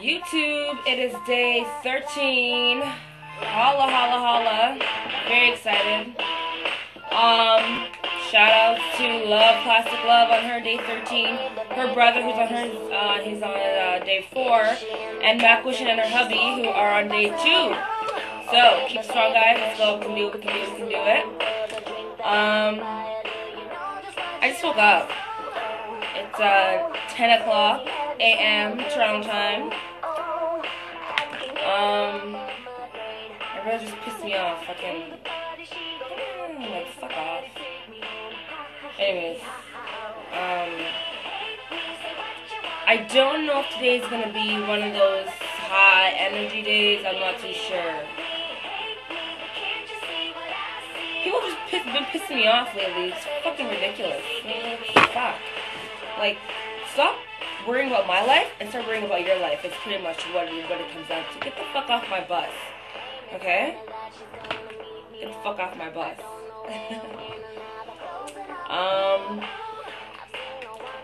YouTube, it is day 13. Holla, holla, holla. Very excited. Um, shout out to Love, Plastic Love on her day 13. Her brother, who's on her, uh, he's on uh, day 4. And Mac Wishin and her hubby, who are on day 2. So, keep strong, guys. Let's go. We can do it. We can do it. We can do it. Um, I just woke up. It's uh, 10 o'clock a.m. Toronto time. Um, everyone just pissed me off. Fucking, mm, like, fuck off. Anyways, um, I don't know if today's gonna be one of those high energy days. I'm not too sure. People just piss, been pissing me off lately. It's fucking ridiculous. Fuck. Like, stop worrying about my life and start worrying about your life. It's pretty much what it, what it comes down to. Get the fuck off my bus. Okay? Get the fuck off my bus. um,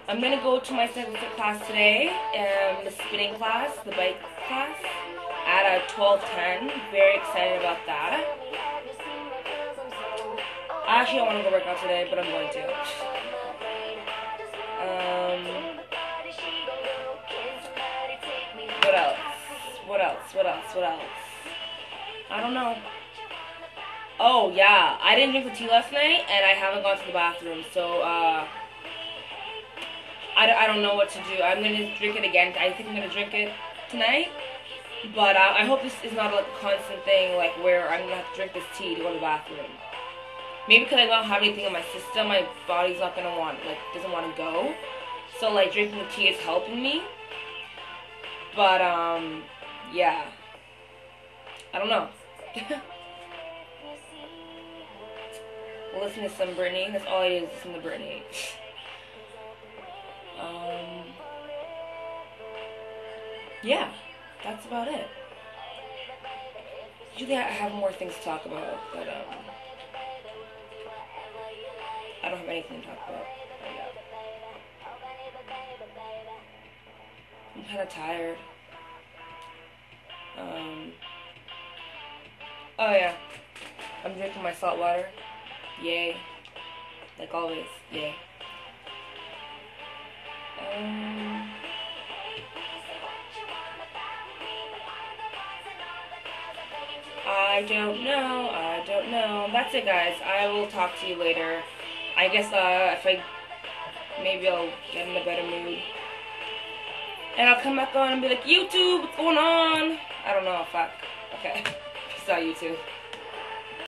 I'm gonna go to my second class today, um, the spinning class, the bike class, at a 12:10. Very excited about that. I actually don't want to go work out today, but I'm going to. What else? I don't know. Oh, yeah. I didn't drink the tea last night, and I haven't gone to the bathroom, so, uh... I, I don't know what to do. I'm gonna drink it again. I think I'm gonna drink it tonight. But uh, I hope this is not a constant thing, like where I'm gonna have to drink this tea to go to the bathroom. Maybe because I don't have anything in my system, my body's not gonna want, like, doesn't want to go. So, like, drinking the tea is helping me. But, um, yeah. I don't know. listen to some Britney. That's all I do is listen to Britney. um, yeah, that's about it. Usually I have more things to talk about, but, um, I don't have anything to talk about. I'm kind of tired. Oh yeah, I'm drinking my salt water. Yay. Like always, yay. Um, I don't know, I don't know. That's it guys, I will talk to you later. I guess uh, if I, maybe I'll get in a better mood. And I'll come back on and be like, YouTube, what's going on? I don't know, fuck. Okay. Peace you YouTube.